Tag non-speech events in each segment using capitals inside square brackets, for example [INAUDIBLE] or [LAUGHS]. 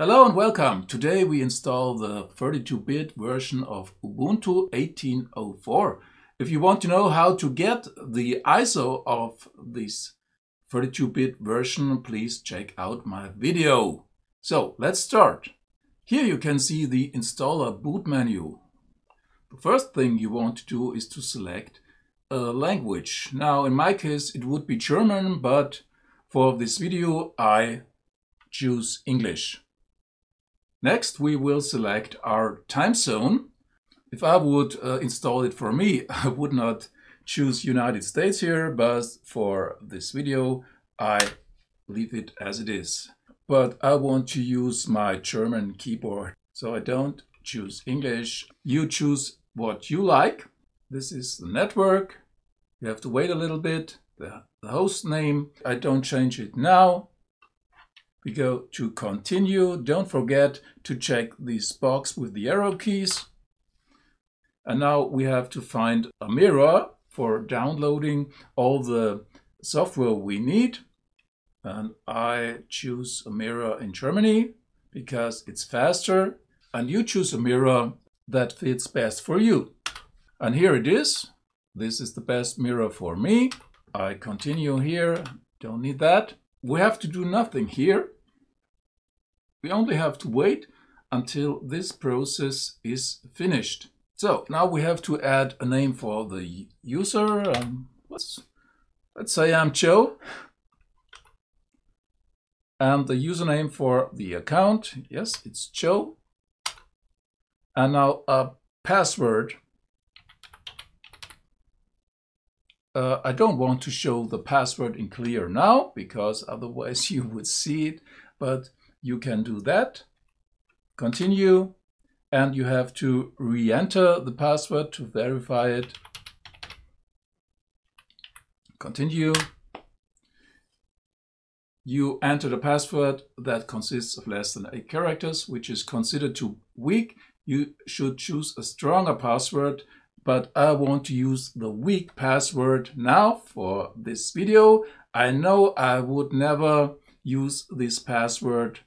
Hello and welcome. Today we install the 32-bit version of Ubuntu 18.04. If you want to know how to get the ISO of this 32-bit version, please check out my video. So let's start. Here you can see the installer boot menu. The first thing you want to do is to select a language. Now in my case it would be German, but for this video I choose English. Next, we will select our time zone. If I would uh, install it for me, [LAUGHS] I would not choose United States here, but for this video, I leave it as it is. But I want to use my German keyboard, so I don't choose English. You choose what you like. This is the network. You have to wait a little bit. The, the host name, I don't change it now. We go to continue. Don't forget to check this box with the arrow keys. And now we have to find a mirror for downloading all the software we need. And I choose a mirror in Germany because it's faster. And you choose a mirror that fits best for you. And here it is. This is the best mirror for me. I continue here. Don't need that. We have to do nothing here. We only have to wait until this process is finished. So now we have to add a name for the user. Um, let's, let's say I'm Joe. And the username for the account, yes, it's Joe. And now a password. Uh, I don't want to show the password in clear now because otherwise [LAUGHS] you would see it, but you can do that. Continue, and you have to re-enter the password to verify it. Continue. You enter the password that consists of less than eight characters, which is considered too weak. You should choose a stronger password, but I want to use the weak password now for this video. I know I would never use this password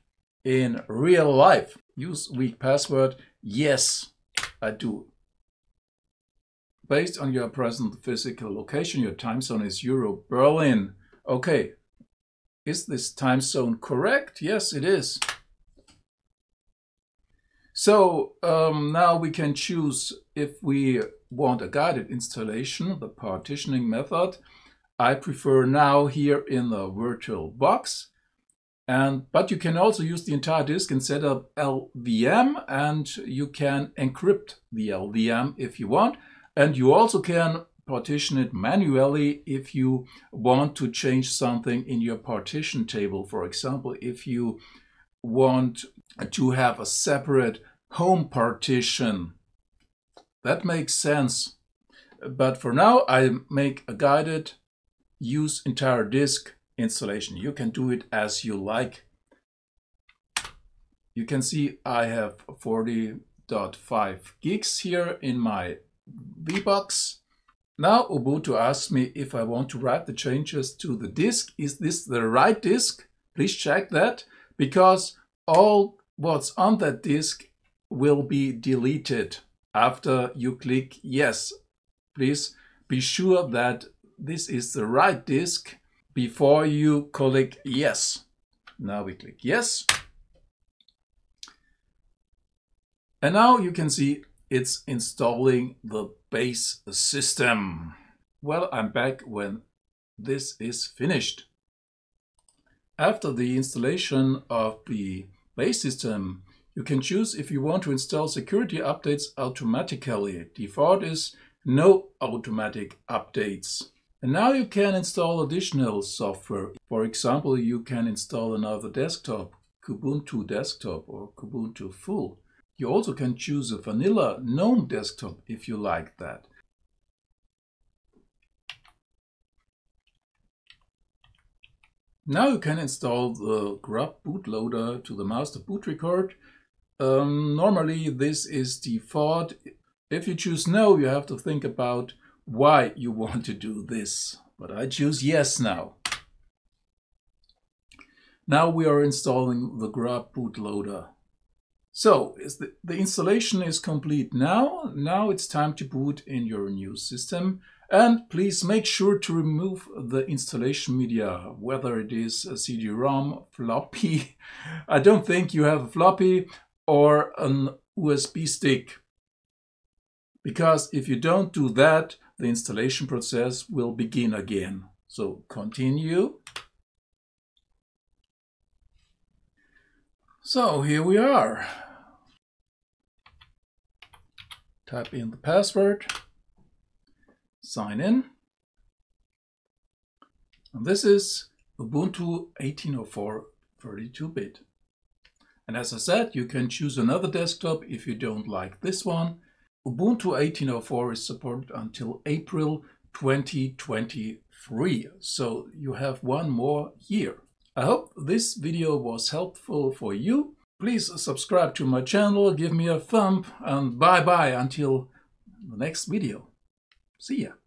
in real life. Use weak password. Yes, I do. Based on your present physical location, your time zone is Europe, Berlin. Okay, is this time zone correct? Yes, it is. So um, now we can choose if we want a guided installation, the partitioning method. I prefer now here in the virtual box and, but you can also use the entire disk and set up LVM and you can encrypt the LVM if you want. And you also can partition it manually if you want to change something in your partition table. For example, if you want to have a separate home partition. That makes sense. But for now, I make a guided use entire disk installation. You can do it as you like. You can see I have 40.5 gigs here in my VBox. Now Ubuntu asks me if I want to write the changes to the disk. Is this the right disk? Please check that because all what's on that disk will be deleted after you click yes. Please be sure that this is the right disk before you click yes. Now we click yes. And now you can see it's installing the base system. Well, I'm back when this is finished. After the installation of the base system, you can choose if you want to install security updates automatically. Default is no automatic updates. And now you can install additional software. For example, you can install another desktop, Kubuntu Desktop or Kubuntu Full. You also can choose a vanilla GNOME desktop if you like that. Now you can install the grub bootloader to the master boot record. Um, normally this is default. If you choose no, you have to think about why you [LAUGHS] want to do this. But I choose yes now. Now we are installing the grub bootloader. So the, the installation is complete now. Now it's time to boot in your new system. And please make sure to remove the installation media, whether it is a CD-ROM, floppy, [LAUGHS] I don't think you have a floppy, or an USB stick. Because if you don't do that, the installation process will begin again. So continue. So here we are. Type in the password, sign in. And this is Ubuntu 18.04 32-bit. And as I said, you can choose another desktop if you don't like this one. Ubuntu 18.04 is supported until April 2023, so you have one more year. I hope this video was helpful for you. Please subscribe to my channel, give me a thumb, and bye bye until the next video. See ya.